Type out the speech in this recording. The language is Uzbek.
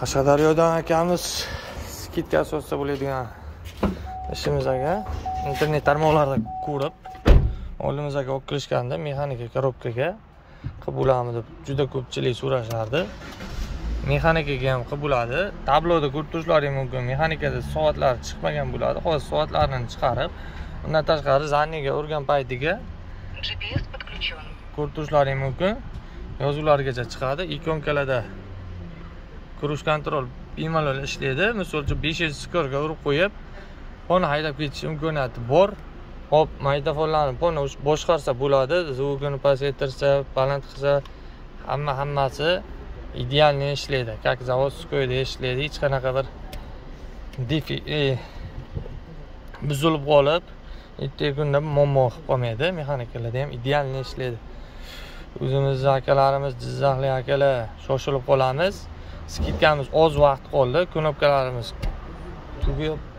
qashqadaryodan akamiz skidka asosida bo'ladigan ishimizga internet tarmoqlarida ko'rib oldimizga olib kirishganda mexanika korobkaga qilib bo'lamiz deb juda ko'pchilik so'rashardi. Mexanikaga ham qilib bo'ladi tabloda ko'rib turishlaring mumkin mexanikada soatlar chiqmagan bo'ladi. Hozir soatlarni chiqarib undan tashqari zanniga urgan paytiga GPS подключен. ko'rib turishlaring mumkin. Yozuvlargacha chiqadi. Ikonkalarda kruiz kontrol bemalol ishlaydi. Misol uchun beshinchi skorga urib qo'yib pona haydab ketish imkoniyati bor. Hop magnitofonlarni pona boshqarsa bo'ladi. Звугini pasaytirsa baland qilsa hamma hammasi idealniy ishlaydi. Как заводскойda ishlaydi. Hech qanaqa bir defi e, buzilib qolib ertaga kunda muammo qilib qolmaydi. Mexanikalarda ham idealniy ishlaydi. O'zimizni akalarimiz jizzaxlik akalar shoshilib qolamiz. Skidkamiz oz vaqt qoldi. Knopkalarimiz tugab